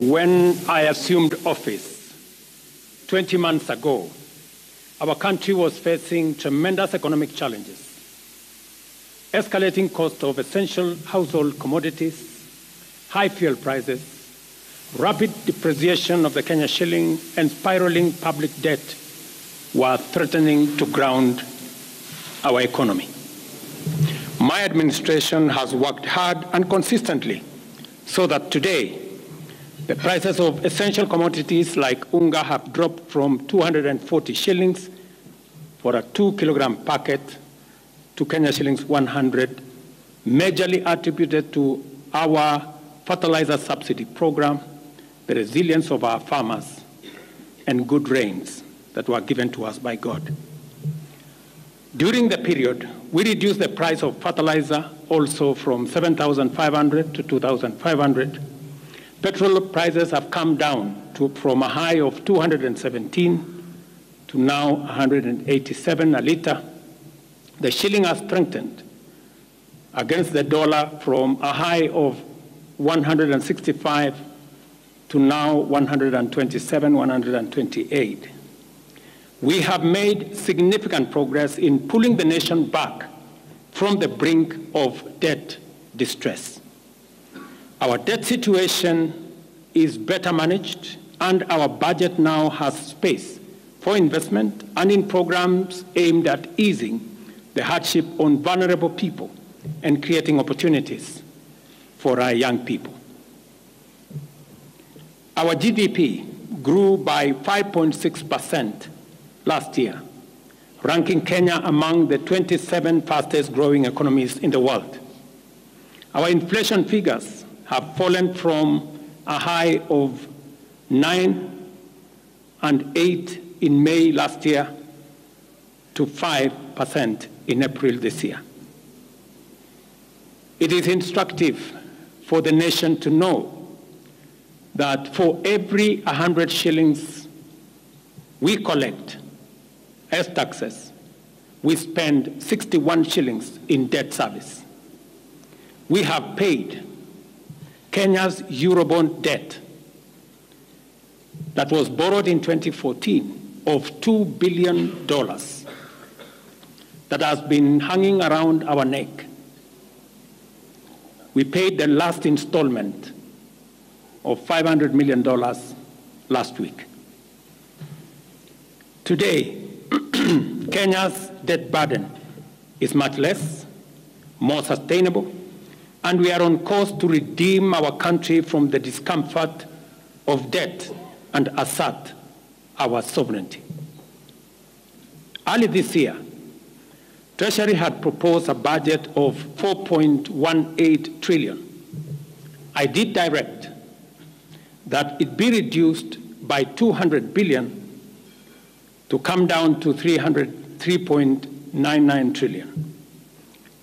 When I assumed office 20 months ago, our country was facing tremendous economic challenges. Escalating cost of essential household commodities, high fuel prices, rapid depreciation of the Kenya shilling, and spiraling public debt were threatening to ground our economy. My administration has worked hard and consistently so that today the prices of essential commodities like unga have dropped from 240 shillings for a two kilogram packet to Kenya shillings 100, majorly attributed to our fertilizer subsidy program, the resilience of our farmers, and good rains that were given to us by God. During the period, we reduced the price of fertilizer also from 7,500 to 2,500 Petrol prices have come down to, from a high of 217 to now 187 a liter. The shilling has strengthened against the dollar from a high of 165 to now 127, 128. We have made significant progress in pulling the nation back from the brink of debt distress. Our debt situation is better managed, and our budget now has space for investment and in programs aimed at easing the hardship on vulnerable people and creating opportunities for our young people. Our GDP grew by 5.6% last year, ranking Kenya among the 27 fastest growing economies in the world. Our inflation figures have fallen from a high of 9 and 8 in May last year to 5% in April this year. It is instructive for the nation to know that for every 100 shillings we collect as taxes, we spend 61 shillings in debt service. We have paid Kenya's Eurobond debt that was borrowed in 2014 of $2 billion that has been hanging around our neck. We paid the last installment of $500 million last week. Today, Kenya's debt burden is much less, more sustainable, and we are on course to redeem our country from the discomfort of debt and assert our sovereignty. Early this year, Treasury had proposed a budget of 4.18 trillion. I did direct that it be reduced by 200 billion to come down to 3.99 trillion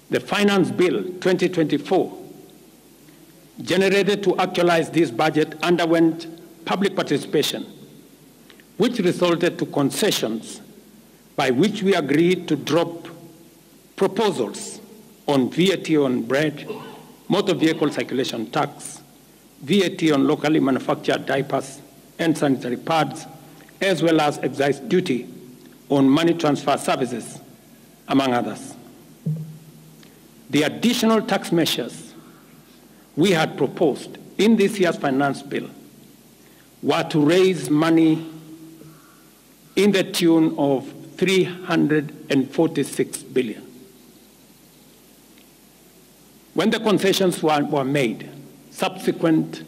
the Finance Bill 2024, generated to actualize this budget, underwent public participation, which resulted to concessions by which we agreed to drop proposals on VAT on bread, motor vehicle circulation tax, VAT on locally manufactured diapers and sanitary pads, as well as excise duty on money transfer services, among others. The additional tax measures we had proposed in this year's finance bill were to raise money in the tune of 346 billion. When the concessions were, were made, subsequent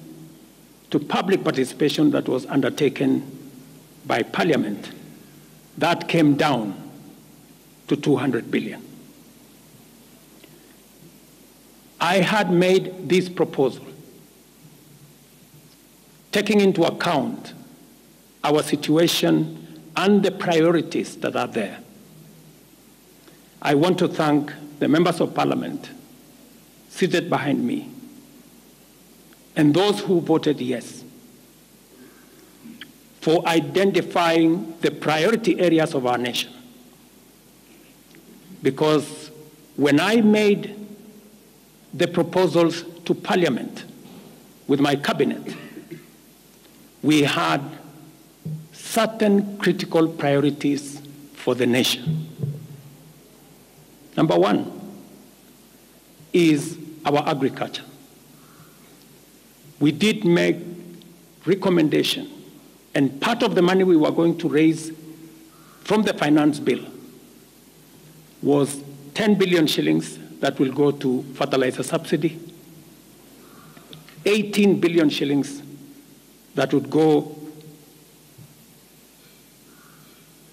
to public participation that was undertaken by Parliament, that came down to 200 billion. I had made this proposal taking into account our situation and the priorities that are there. I want to thank the members of parliament seated behind me and those who voted yes for identifying the priority areas of our nation. Because when I made the proposals to Parliament with my cabinet, we had certain critical priorities for the nation. Number one is our agriculture. We did make recommendation, and part of the money we were going to raise from the finance bill was 10 billion shillings that will go to fertilizer subsidy, 18 billion shillings that would go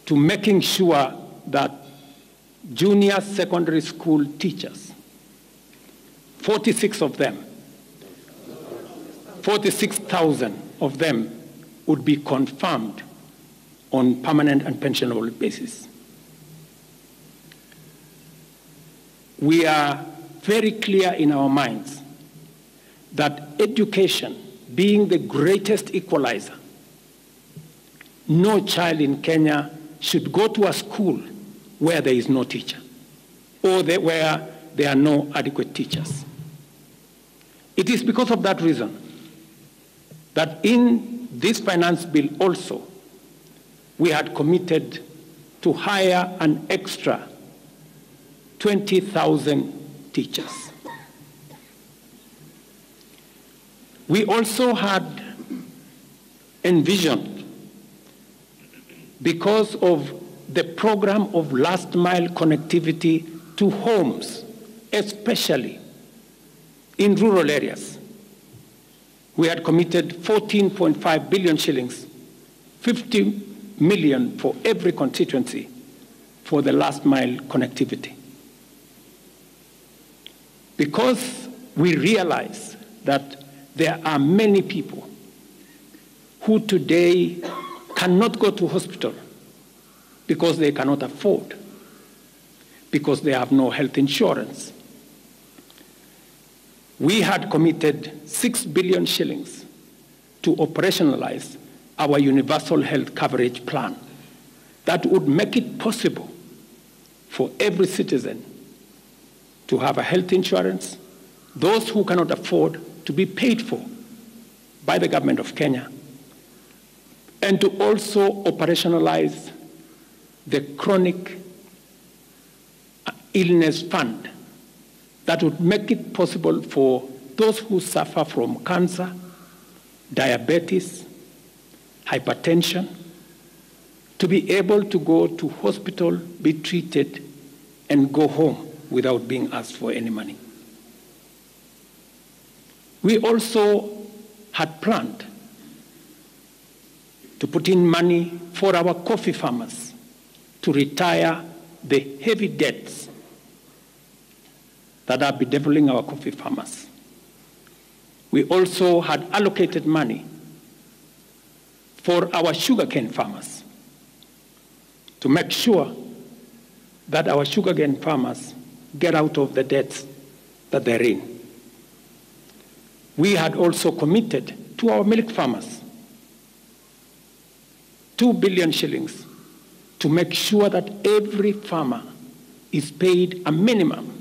to making sure that junior secondary school teachers, 46 of them, 46,000 of them would be confirmed on permanent and pensionable basis. We are very clear in our minds that education, being the greatest equalizer, no child in Kenya should go to a school where there is no teacher or where there are no adequate teachers. It is because of that reason that in this finance bill also, we had committed to hire an extra 20,000 teachers. We also had envisioned, because of the program of last mile connectivity to homes, especially in rural areas, we had committed 14.5 billion shillings, 50 million for every constituency for the last mile connectivity. Because we realize that there are many people who today cannot go to hospital because they cannot afford, because they have no health insurance. We had committed 6 billion shillings to operationalize our universal health coverage plan that would make it possible for every citizen to have a health insurance, those who cannot afford to be paid for by the government of Kenya, and to also operationalize the chronic uh, illness fund that would make it possible for those who suffer from cancer, diabetes, hypertension, to be able to go to hospital, be treated, and go home without being asked for any money. We also had planned to put in money for our coffee farmers to retire the heavy debts that are bedeviling our coffee farmers. We also had allocated money for our sugarcane farmers to make sure that our sugarcane farmers get out of the debts that they're in. We had also committed to our milk farmers 2 billion shillings to make sure that every farmer is paid a minimum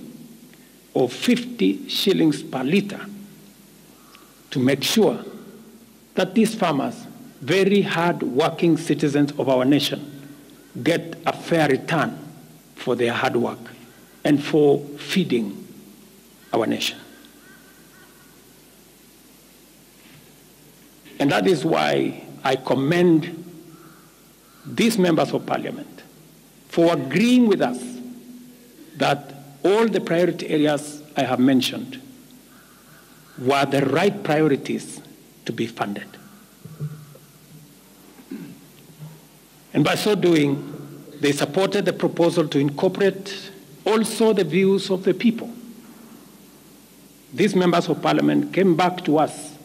of 50 shillings per litre to make sure that these farmers, very hard working citizens of our nation, get a fair return for their hard work and for feeding our nation. And that is why I commend these members of parliament for agreeing with us that all the priority areas I have mentioned were the right priorities to be funded. And by so doing, they supported the proposal to incorporate also the views of the people. These members of parliament came back to us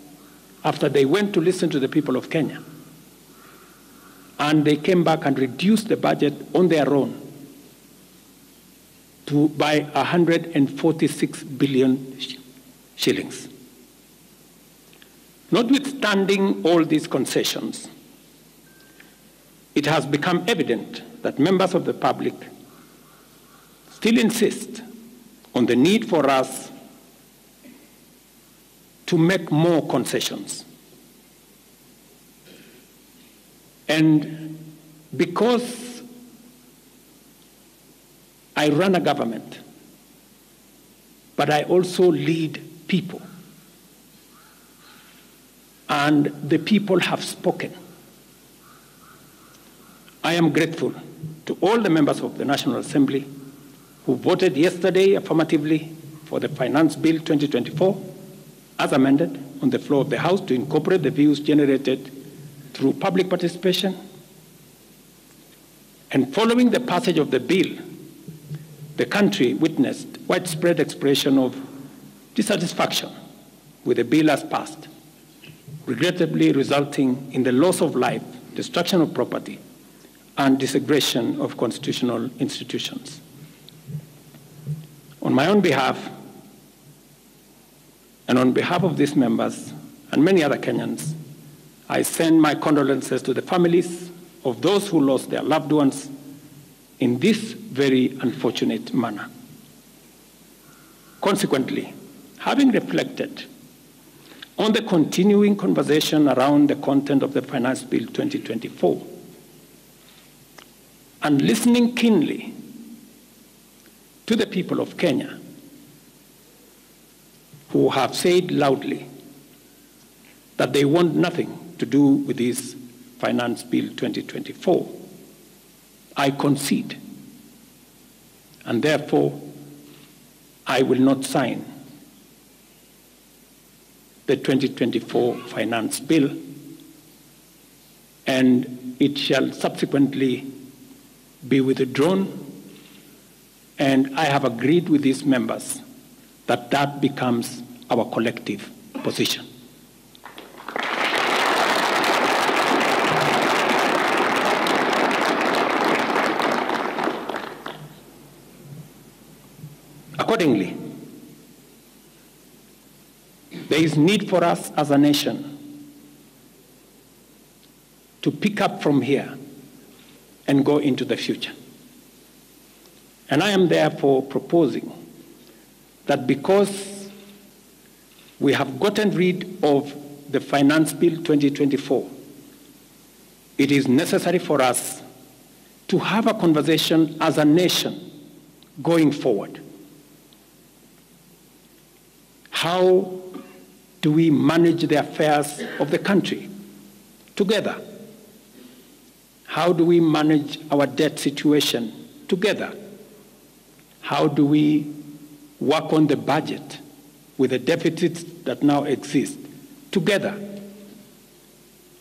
after they went to listen to the people of Kenya. And they came back and reduced the budget on their own to by 146 billion shillings. Notwithstanding all these concessions, it has become evident that members of the public still insist on the need for us to make more concessions. And because I run a government, but I also lead people, and the people have spoken. I am grateful to all the members of the National Assembly who voted yesterday affirmatively for the Finance Bill 2024 as amended on the floor of the House to incorporate the views generated through public participation. And following the passage of the bill, the country witnessed widespread expression of dissatisfaction with the bill as passed, regrettably resulting in the loss of life, destruction of property, and disintegration of constitutional institutions. On my own behalf, and on behalf of these members and many other Kenyans, I send my condolences to the families of those who lost their loved ones in this very unfortunate manner. Consequently, having reflected on the continuing conversation around the content of the Finance Bill 2024 and listening keenly to the people of Kenya who have said loudly that they want nothing to do with this Finance Bill 2024. I concede, and therefore I will not sign the 2024 Finance Bill, and it shall subsequently be withdrawn. And I have agreed with these members that that becomes our collective position. Accordingly, there is need for us as a nation to pick up from here and go into the future. And I am therefore proposing that because we have gotten rid of the Finance Bill 2024, it is necessary for us to have a conversation as a nation going forward. How do we manage the affairs of the country together? How do we manage our debt situation together? How do we work on the budget with the deficits that now exist together?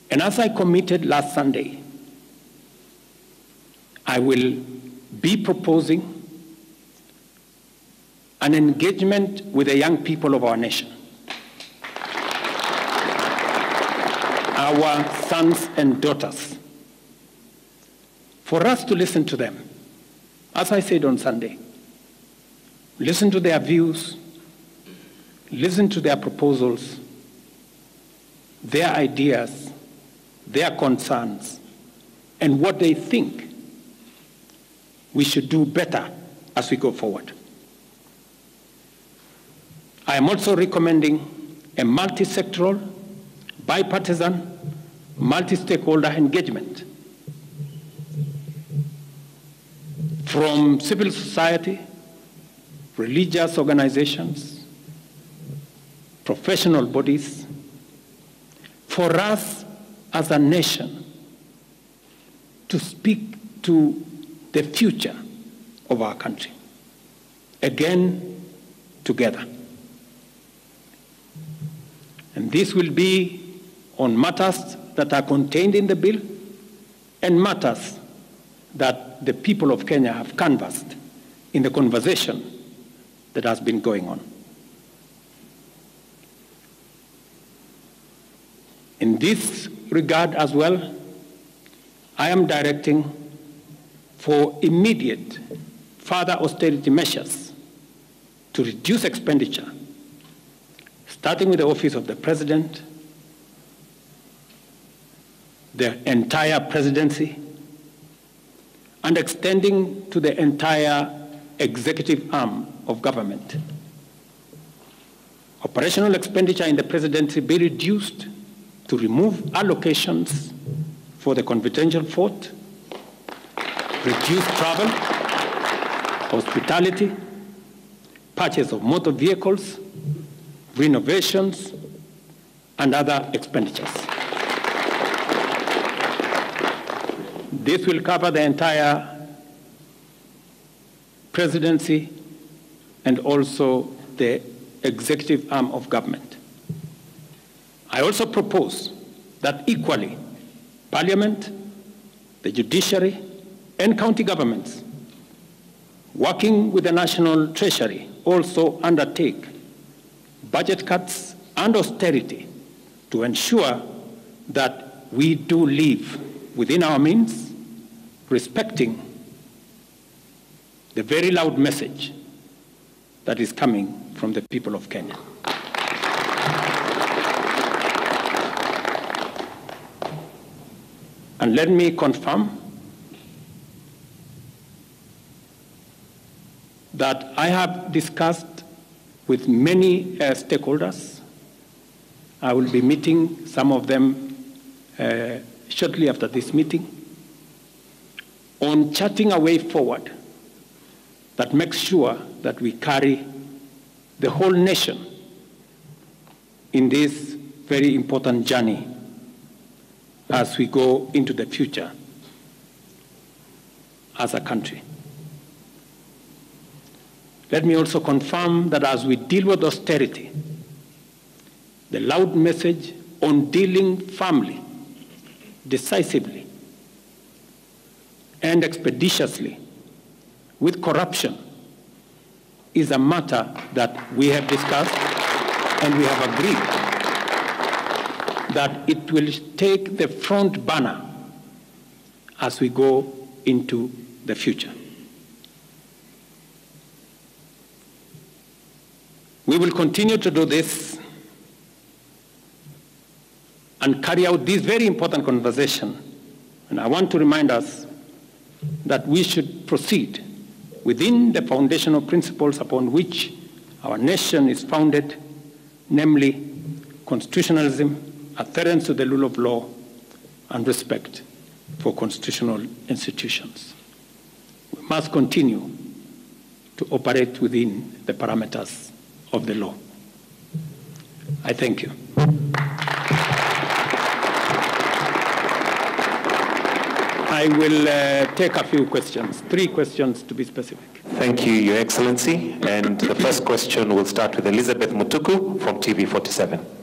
And as I committed last Sunday, I will be proposing an engagement with the young people of our nation. Our sons and daughters. For us to listen to them, as I said on Sunday, listen to their views, listen to their proposals, their ideas, their concerns, and what they think we should do better as we go forward. I am also recommending a multi-sectoral, bipartisan, multi-stakeholder engagement from civil society, religious organizations, professional bodies, for us as a nation to speak to the future of our country. Again, together. And this will be on matters that are contained in the bill and matters that the people of Kenya have canvassed in the conversation that has been going on. In this regard as well, I am directing for immediate further austerity measures to reduce expenditure, starting with the Office of the President, the entire presidency, and extending to the entire executive arm of government. Operational expenditure in the presidency be reduced to remove allocations for the confidential fort, reduce travel, hospitality, purchase of motor vehicles, renovations, and other expenditures. This will cover the entire presidency and also the executive arm of government. I also propose that equally, Parliament, the judiciary, and county governments, working with the National Treasury, also undertake budget cuts and austerity to ensure that we do live within our means, respecting the very loud message that is coming from the people of Kenya. And let me confirm that I have discussed with many uh, stakeholders. I will be meeting some of them uh, shortly after this meeting on charting a way forward that makes sure that we carry the whole nation in this very important journey as we go into the future as a country. Let me also confirm that as we deal with austerity, the loud message on dealing firmly, decisively, and expeditiously with corruption is a matter that we have discussed and we have agreed that it will take the front banner as we go into the future. We will continue to do this and carry out this very important conversation. And I want to remind us that we should proceed within the foundational principles upon which our nation is founded, namely constitutionalism, adherence to the rule of law, and respect for constitutional institutions. We must continue to operate within the parameters of the law. I thank you. I will uh, take a few questions, three questions to be specific. Thank you, Your Excellency. And the first question will start with Elizabeth Mutuku from TV47.